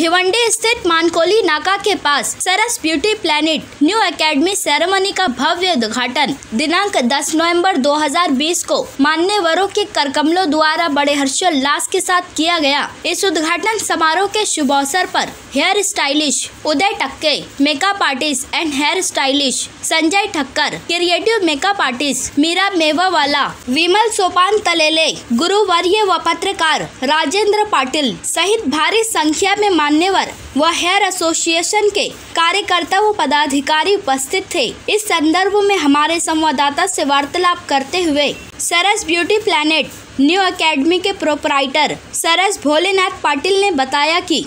भिवंडी स्थित मानकोली नाका के pass Saras beauty planet new academy ceremony का भव्य उद्घाटन। दिनांक 10 नवंबर 2020 को मान्यवरों के करकमलों द्वारा बड़े हर्षोल्लास के साथ किया गया। इस उद्घाटन समारोह के शुभ अवसर पर hair stylish Uday Takke, makeup artist and hair stylish Sanjay Thakkar, creative makeup artist Meera Mewawala, Vimal Sopan Talele, गुरुवर्य व पत्रकार राजेंद्र पाटिल सहित भारी संख्या में मान्यवर व हेयर एसोसिएशन के कार्यकर्ता व पदाधिकारी उपस्थित थे। इस संदर्भ में हमारे संवाददाता से वार्तालाप करते हुए Saras beauty planet new academy के प्रोपराइटर सरस भोलेनाथ पाटिल ने बताया कि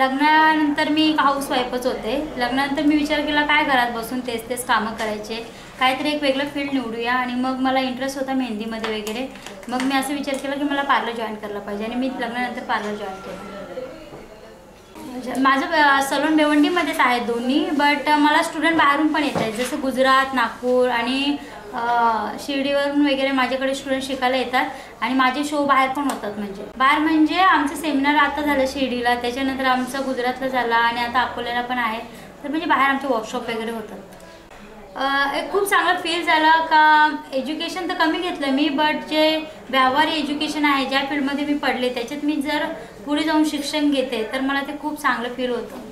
लग्नानंतर मी एक हाऊसवाईफच होते. लग्नानंतर मी विचार केला काय घरात बसून तेच तेच कामं करायचे? काहीतरी एक वेगळं फील्ड निवडूया. आणि मग मला इंटरेस्ट होता मेहंदीमध्ये वगैरे. मग मी असं विचार केला की मला पार्लर जॉईन करायला पाहिजे. आणि मी लग्नानंतर पार्लर जॉईन केलं. माझं सलून भिवंडीमध्येच आहेत दोन्ही बट मला स्टुडंट बाहेरून पण येत आहेत. जसं गुजरात नागपूर आणि शिर्डीवरून वगैरे माझ्याकडे स्टुडंट शिकायला येतात आणि माझे शो बाहेर पण होतात म्हणजे. बाहेर म्हणजे आमचं सेमिनार आता झालं शिर्डीला त्याच्यानंतर आमचं गुजरातला झाला आणि आता अकोल्याला पण आहे. तर म्हणजे बाहेर आमचे वर्कशॉप वगैरे होतात. एक खूप चांगला फील झाला का एज्युकेशन तर कमी घेतलं मी बट जे व्यावहारी एज्युकेशन आहे ज्या फील्डमध्ये मी पडले त्याच्यात मी जर पुढे जाऊन शिक्षण घेते तर मला ते खूप चांगलं फील होतं.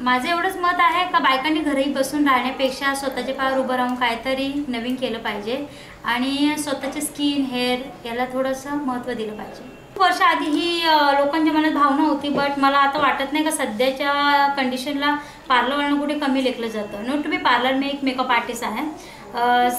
माझं एवढंच मत आहे का बायकांनी घरी बसून राहण्यापेक्षा स्वतःच्या पायावर उभं राहून काहीतरी नवीन केलं पाहिजे आणि स्वतःचे स्किन हेअर याला थोडंसं महत्त्व दिलं पाहिजे. खूप वर्ष आधी ही लोकांच्या मनात भावना होती बट मला आता वाटत नाही का सध्याच्या कंडिशनला पार्लरवरनं कुठे कमी लेखलं जातं. नोट टू बी पार्लर मी एक मेकअप आर्टिस्ट आहे.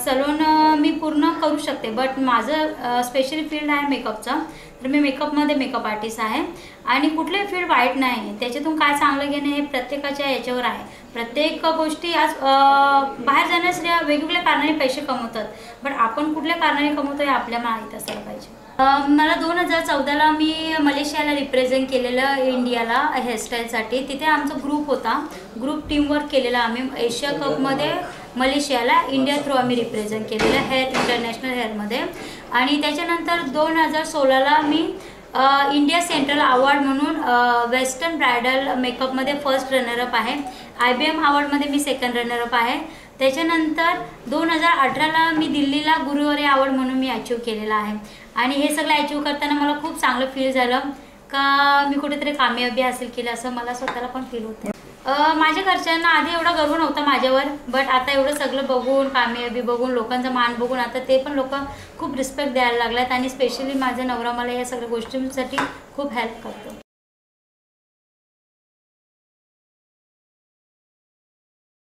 सलोन मी पूर्ण करू शकते बट माझं स्पेशली फील्ड आहे मेकअपचं तर मी मेकअपमध्ये मेकअप आर्टिस्ट आहे. आणि कुठलंही फील्ड वाईट नाही. त्याच्यातून काय चांगलं घेणं हे प्रत्येकाच्या याच्यावर आहे. प्रत्येक गोष्टी आज बाहेर जाण्यास वेगवेगळ्या कारणाने पैसे कमवतात. बट आपण कुठल्या कारणाने कमवतो हे आपल्या माहीत असायला पाहिजे. मला दोन हजार चौदाला मी मलेशियाला रिप्रेझेंट केलेलं इंडियाला हेअरस्टाईलसाठी तिथे आमचा ग्रुप होता. ग्रुप टीमवर्क केलेला आम्ही. एशिया कपमध्ये मलेशियाला इंडिया थ्रू आम्ही रिप्रेझेंट केलेलं हेअर इंटरनॅशनल हेअरमध्ये आणि त्याच्यानंतर दोन हजार सोळाला मी इंडिया सेंट्रल अवॉर्ड म्हणून वेस्टर्न ब्रायडल मेकअपमध्ये फर्स्ट रनरअप आहे. आय बी एम अवॉर्डमध्ये मी सेकंड रनरअप आहे. त्याच्यानंतर दोन हजार अठराला मी दिल्लीला गुरुवारी आवड म्हणून मी अचीव केलेला आहे. आणि हे सगळं अचीव करताना मला खूप चांगलं फील झालं. का मी कुठेतरी कामयाबी हासिल केलं असं मला स्वतःला पण फील होतं. माझ्या घरच्यांना आधी एवढा गर्व नव्हता माझ्यावर बट आता एवढं सगळं बघून कामयाबी बघून लोकांचा मान बघून आता ते पण लोक खूप रिस्पेक्ट द्यायला लागल्यात आणि स्पेशली माझा नवरा मला या सगळ्या गोष्टींसाठी खूप हेल्प करतो.